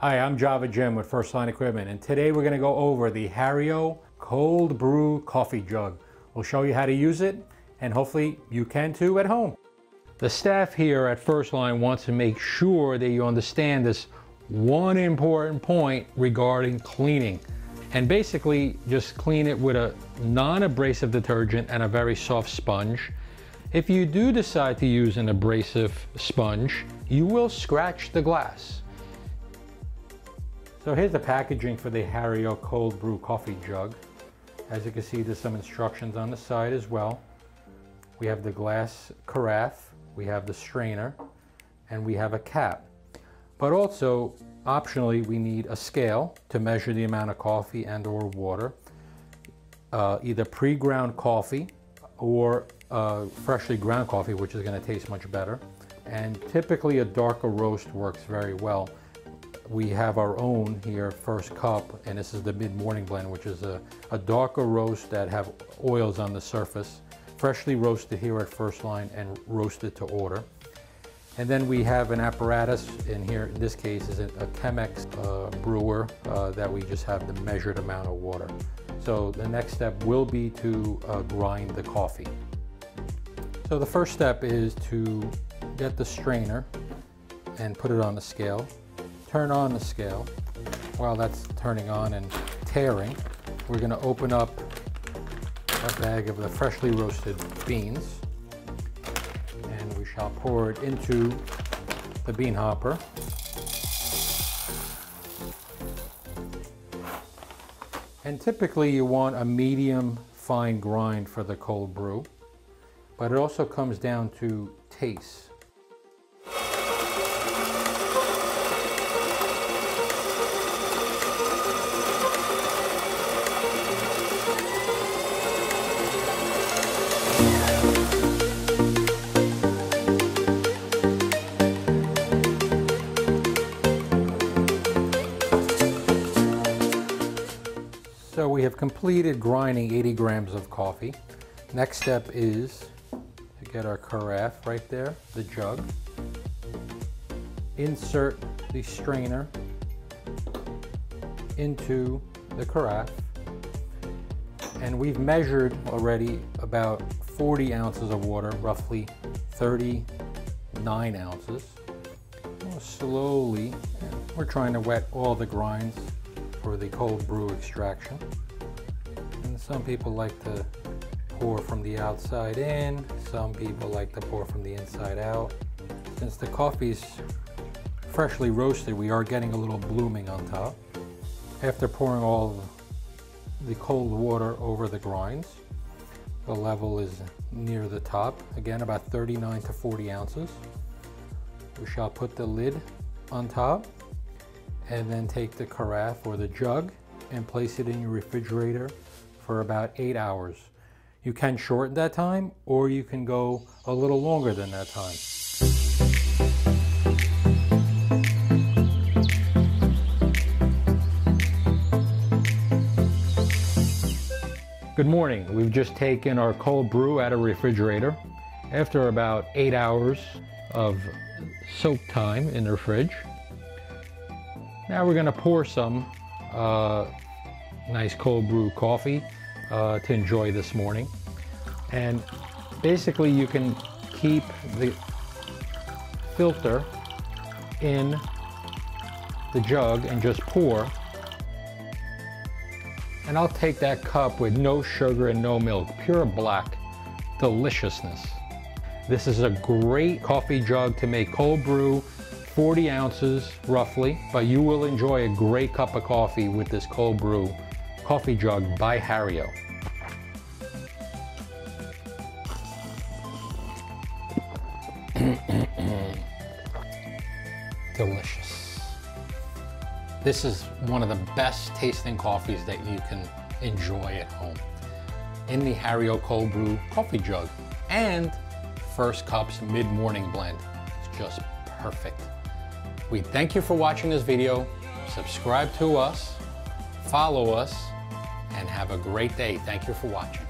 Hi, I'm Java Jim with First Line Equipment, and today we're going to go over the Hario Cold Brew Coffee Jug. We'll show you how to use it, and hopefully you can too at home. The staff here at First Line wants to make sure that you understand this one important point regarding cleaning. And basically, just clean it with a non-abrasive detergent and a very soft sponge. If you do decide to use an abrasive sponge, you will scratch the glass. So here's the packaging for the Hario Cold Brew Coffee Jug. As you can see, there's some instructions on the side as well. We have the glass carafe, we have the strainer, and we have a cap. But also, optionally, we need a scale to measure the amount of coffee and or water, uh, either pre-ground coffee or uh, freshly ground coffee, which is going to taste much better. And typically a darker roast works very well we have our own here, First Cup, and this is the mid-morning blend, which is a, a darker roast that have oils on the surface, freshly roasted here at First Line and roasted to order. And then we have an apparatus in here, in this case is a, Chemex uh, brewer uh, that we just have the measured amount of water. So the next step will be to uh, grind the coffee. So the first step is to get the strainer and put it on the scale turn on the scale. While that's turning on and taring, we're going to open up a bag of the freshly roasted beans and we shall pour it into the bean hopper. And typically you want a medium fine grind for the cold brew, but it also comes down to taste. So we have completed grinding 80 grams of coffee. Next step is to get our carafe right there, the jug. Insert the strainer into the carafe. And we've measured already about 40 ounces of water, roughly 39 ounces. Slowly, we're trying to wet all the grinds for the cold brew extraction. And some people like to pour from the outside in, some people like to pour from the inside out. Since the coffee's freshly roasted, we are getting a little blooming on top. After pouring all the cold water over the grinds, the level is near the top, again about 39 to 40 ounces. We shall put the lid on top and then take the carafe or the jug and place it in your refrigerator for about eight hours. You can shorten that time or you can go a little longer than that time. Good morning. We've just taken our cold brew out of refrigerator. After about eight hours of soak time in the fridge, now we're going to pour some uh, nice cold brew coffee uh, to enjoy this morning. And basically you can keep the filter in the jug and just pour. And I'll take that cup with no sugar and no milk, pure black deliciousness. This is a great coffee jug to make cold brew 40 ounces roughly, but you will enjoy a great cup of coffee with this cold brew coffee jug by Hario. Delicious. This is one of the best tasting coffees that you can enjoy at home. In the Hario Cold Brew coffee jug and First Cup's mid-morning blend. It's just perfect. We thank you for watching this video. Subscribe to us, follow us, and have a great day. Thank you for watching.